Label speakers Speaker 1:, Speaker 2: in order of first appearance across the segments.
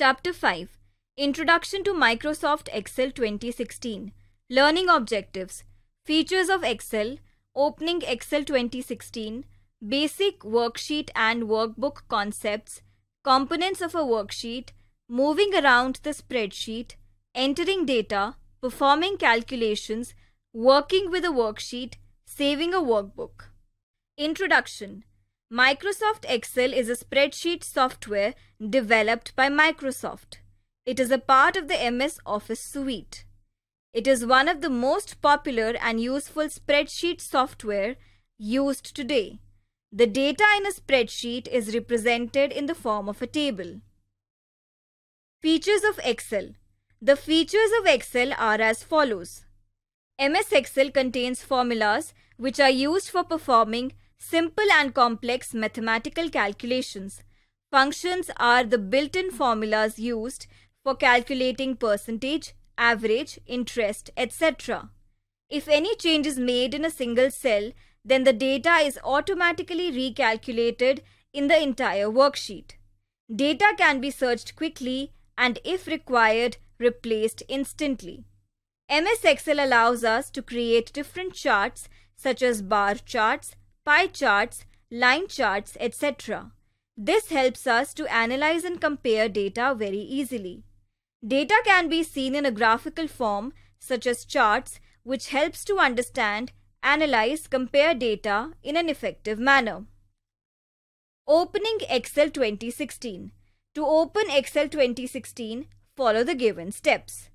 Speaker 1: Chapter 5 Introduction to Microsoft Excel 2016 Learning Objectives. Features of Excel. Opening Excel 2016 Basic Worksheet and Workbook Concepts. Components of a Worksheet. Moving around the spreadsheet. Entering data. Performing calculations. Working with a worksheet. Saving a workbook. Introduction Microsoft Excel is a spreadsheet software developed by Microsoft. It is a part of the MS Office suite. It is one of the most popular and useful spreadsheet software used today. The data in a spreadsheet is represented in the form of a table. Features of Excel The features of Excel are as follows. MS Excel contains formulas which are used for performing simple and complex mathematical calculations. Functions are the built-in formulas used for calculating percentage, average, interest, etc. If any change is made in a single cell, then the data is automatically recalculated in the entire worksheet. Data can be searched quickly and if required, replaced instantly. MS Excel allows us to create different charts such as bar charts, pie charts, line charts, etc. This helps us to analyze and compare data very easily. Data can be seen in a graphical form such as charts which helps to understand, analyze, compare data in an effective manner. Opening Excel 2016 To open Excel 2016, follow the given steps.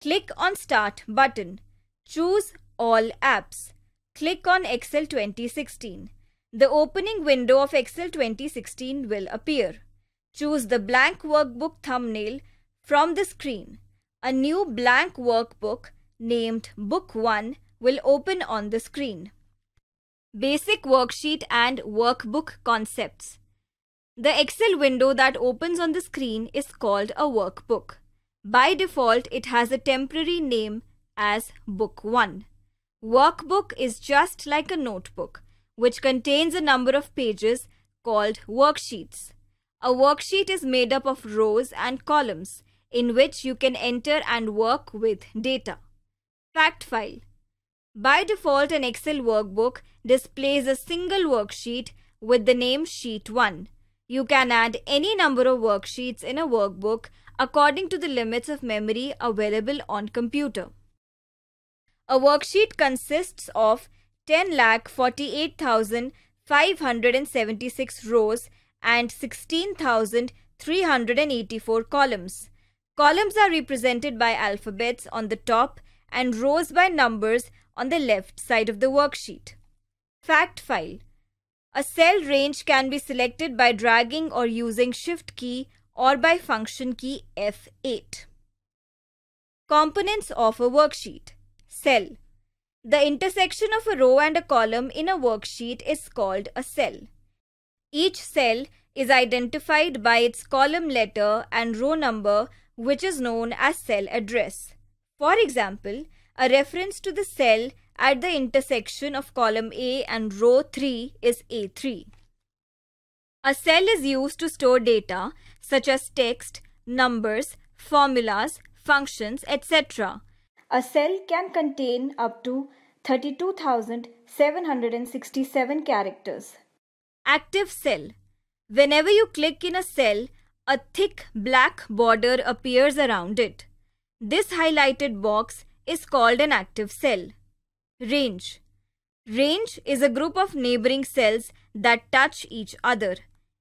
Speaker 1: Click on Start button. Choose All Apps. Click on Excel 2016. The opening window of Excel 2016 will appear. Choose the blank workbook thumbnail from the screen. A new blank workbook named Book 1 will open on the screen. Basic Worksheet and Workbook Concepts The Excel window that opens on the screen is called a workbook. By default, it has a temporary name as Book 1. Workbook is just like a notebook, which contains a number of pages called worksheets. A worksheet is made up of rows and columns in which you can enter and work with data. Fact file. By default, an Excel workbook displays a single worksheet with the name Sheet 1. You can add any number of worksheets in a workbook according to the limits of memory available on computer. A worksheet consists of 10,48,576 rows and 16,384 columns. Columns are represented by alphabets on the top and rows by numbers on the left side of the worksheet. Fact file. A cell range can be selected by dragging or using shift key or by function key F8. Components of a worksheet Cell. The intersection of a row and a column in a worksheet is called a cell. Each cell is identified by its column letter and row number which is known as cell address. For example, a reference to the cell at the intersection of column A and row 3 is A3. A cell is used to store data such as text, numbers, formulas, functions, etc. A cell can contain up to 32,767 characters. Active cell. Whenever you click in a cell, a thick black border appears around it. This highlighted box is called an active cell. Range. Range is a group of neighboring cells that touch each other.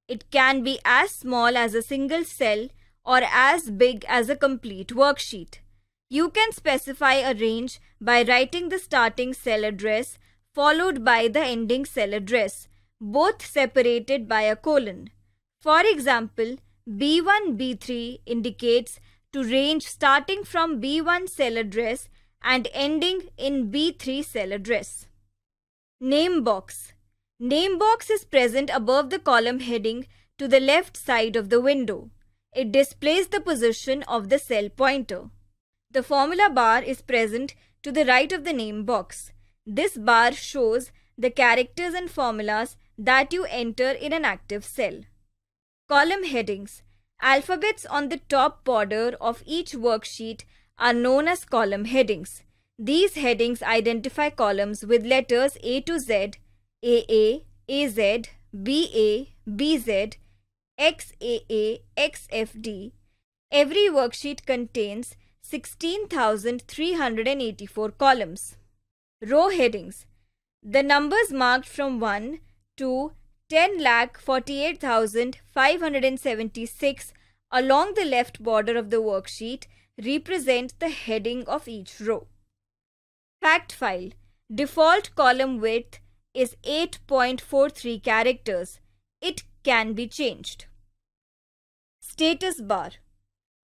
Speaker 1: It can be as small as a single cell or as big as a complete worksheet. You can specify a range by writing the starting cell address followed by the ending cell address, both separated by a colon. For example, B1 B3 indicates to range starting from B1 cell address and ending in B3 cell address. Name box. Name box is present above the column heading to the left side of the window. It displays the position of the cell pointer. The formula bar is present to the right of the name box. This bar shows the characters and formulas that you enter in an active cell. Column headings. Alphabets on the top border of each worksheet are known as column headings. These headings identify columns with letters A to Z, AA, AZ, BA, BZ, XAA, XFD. Every worksheet contains 16,384 columns. Row headings. The numbers marked from 1 to 10,48,576 along the left border of the worksheet represent the heading of each row. Fact file. Default column width is 8.43 characters. It can be changed. Status bar.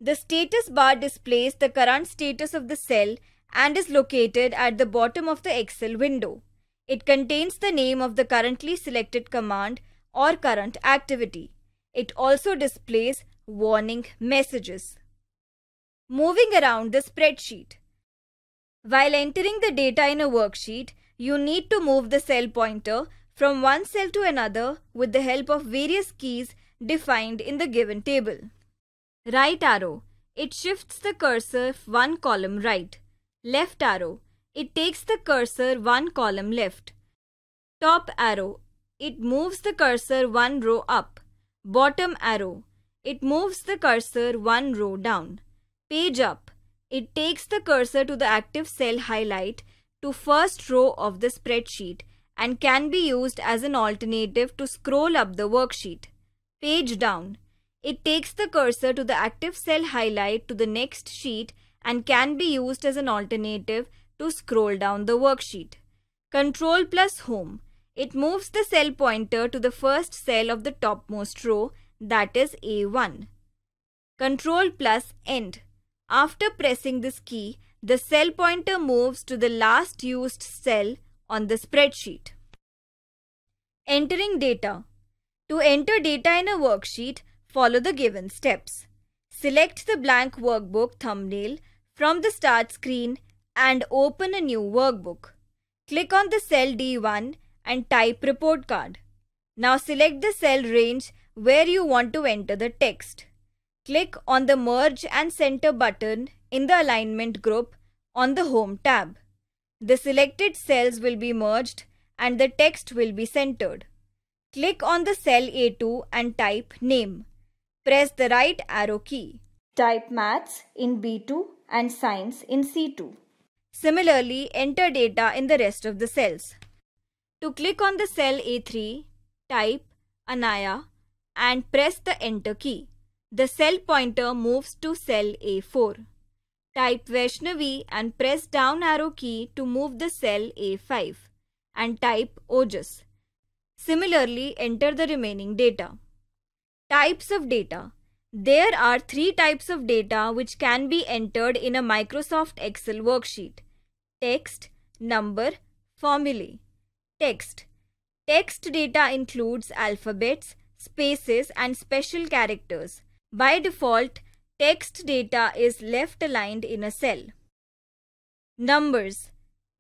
Speaker 1: The status bar displays the current status of the cell and is located at the bottom of the Excel window. It contains the name of the currently selected command or current activity. It also displays warning messages. Moving around the spreadsheet. While entering the data in a worksheet, you need to move the cell pointer from one cell to another with the help of various keys defined in the given table. Right arrow. It shifts the cursor one column right. Left arrow. It takes the cursor one column left. Top arrow. It moves the cursor one row up. Bottom arrow. It moves the cursor one row down. Page up. It takes the cursor to the active cell highlight to first row of the spreadsheet and can be used as an alternative to scroll up the worksheet. Page down. It takes the cursor to the active cell highlight to the next sheet and can be used as an alternative to scroll down the worksheet. Control plus Home. It moves the cell pointer to the first cell of the topmost row, that is A1. Control plus End. After pressing this key, the cell pointer moves to the last used cell on the spreadsheet. Entering data. To enter data in a worksheet, Follow the given steps. Select the blank workbook thumbnail from the start screen and open a new workbook. Click on the cell D1 and type report card. Now select the cell range where you want to enter the text. Click on the merge and center button in the alignment group on the home tab. The selected cells will be merged and the text will be centered. Click on the cell A2 and type name. Press the right arrow key. Type maths in B2 and science in C2. Similarly, enter data in the rest of the cells. To click on the cell A3, type Anaya and press the enter key. The cell pointer moves to cell A4. Type Vaishnavi and press down arrow key to move the cell A5 and type Ojas. Similarly, enter the remaining data. Types of data. There are three types of data which can be entered in a Microsoft Excel worksheet. Text, number, formulae. Text. Text data includes alphabets, spaces and special characters. By default, text data is left aligned in a cell. Numbers.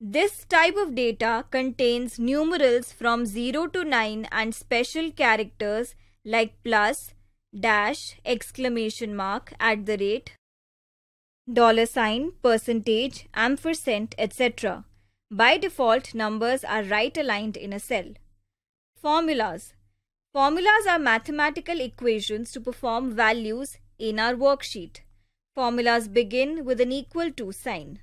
Speaker 1: This type of data contains numerals from 0 to 9 and special characters like plus, dash, exclamation mark, at the rate, dollar sign, percentage, ampersand, etc. By default, numbers are right aligned in a cell. Formulas. Formulas are mathematical equations to perform values in our worksheet. Formulas begin with an equal to sign.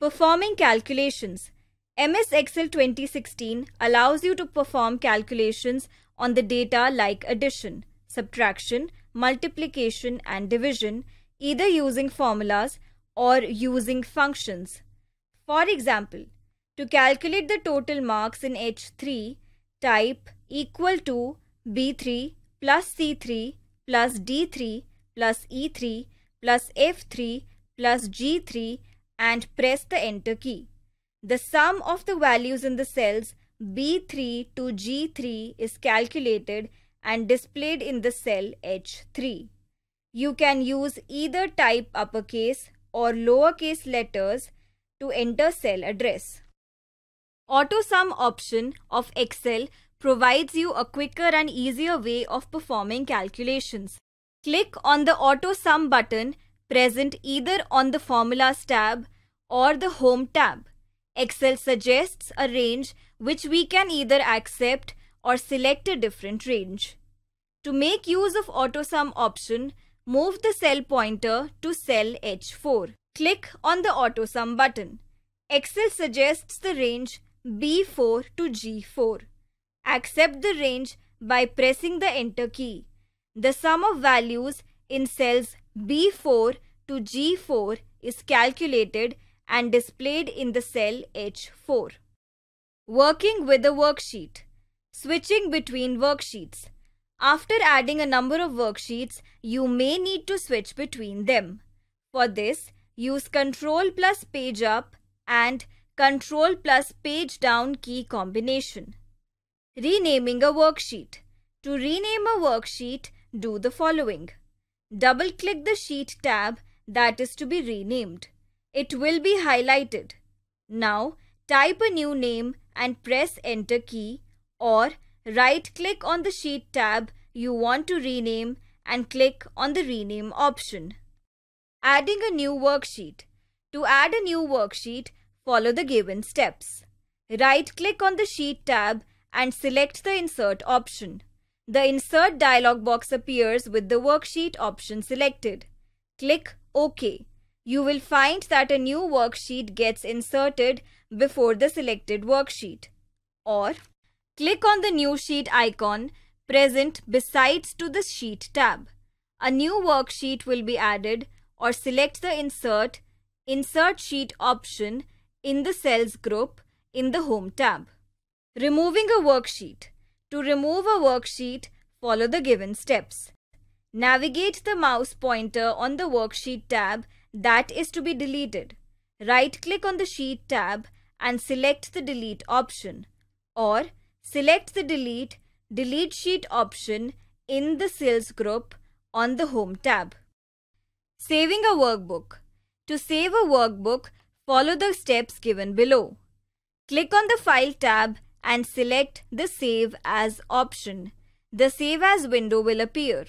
Speaker 1: Performing calculations. MS Excel 2016 allows you to perform calculations on the data like addition, subtraction, multiplication and division either using formulas or using functions. For example, to calculate the total marks in H3, type equal to B3 plus C3 plus D3 plus E3 plus F3 plus G3 and press the enter key. The sum of the values in the cells B3 to G3 is calculated and displayed in the cell H3. You can use either type uppercase or lowercase letters to enter cell address. AutoSum option of Excel provides you a quicker and easier way of performing calculations. Click on the Auto Sum button present either on the Formulas tab or the Home tab. Excel suggests a range which we can either accept or select a different range. To make use of AutoSum option, move the cell pointer to cell H4. Click on the AutoSum button. Excel suggests the range B4 to G4. Accept the range by pressing the enter key. The sum of values in cells B4 to G4 is calculated and displayed in the cell H4. Working with a worksheet. Switching between worksheets. After adding a number of worksheets, you may need to switch between them. For this, use Ctrl plus page up and Ctrl plus page down key combination. Renaming a worksheet. To rename a worksheet, do the following. Double click the Sheet tab that is to be renamed. It will be highlighted. Now, type a new name and press Enter key or right click on the Sheet tab you want to rename and click on the Rename option. Adding a new worksheet. To add a new worksheet, follow the given steps. Right click on the Sheet tab and select the Insert option. The Insert dialog box appears with the worksheet option selected. Click OK. You will find that a new worksheet gets inserted before the selected worksheet. Or click on the new sheet icon present besides to the Sheet tab. A new worksheet will be added or select the Insert Insert Sheet option in the Cells group in the Home tab. Removing a worksheet. To remove a worksheet, follow the given steps. Navigate the mouse pointer on the Worksheet tab that is to be deleted. Right-click on the Sheet tab and select the Delete option. Or select the Delete Delete Sheet option in the Cells group on the Home tab. Saving a workbook. To save a workbook, follow the steps given below. Click on the File tab and select the Save As option. The Save As window will appear.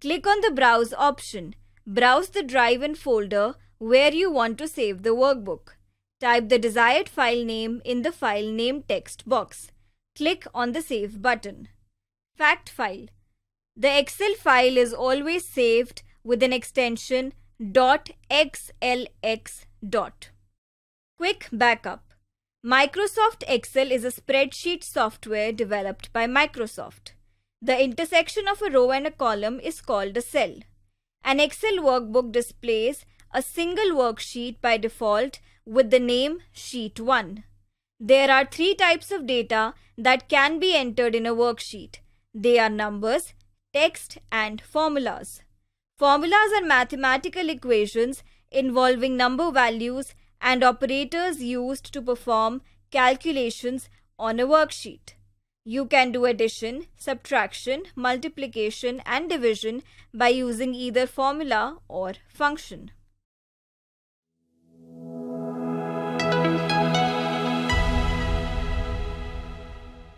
Speaker 1: Click on the Browse option. Browse the drive and folder where you want to save the workbook. Type the desired file name in the file name text box. Click on the Save button. Fact file. The Excel file is always saved with an extension .xlx. Quick backup. Microsoft Excel is a spreadsheet software developed by Microsoft. The intersection of a row and a column is called a cell. An Excel workbook displays a single worksheet by default with the name Sheet 1. There are three types of data that can be entered in a worksheet. They are numbers, text, and formulas. Formulas are mathematical equations involving number values and operators used to perform calculations on a worksheet. You can do addition, subtraction, multiplication and division by using either formula or function.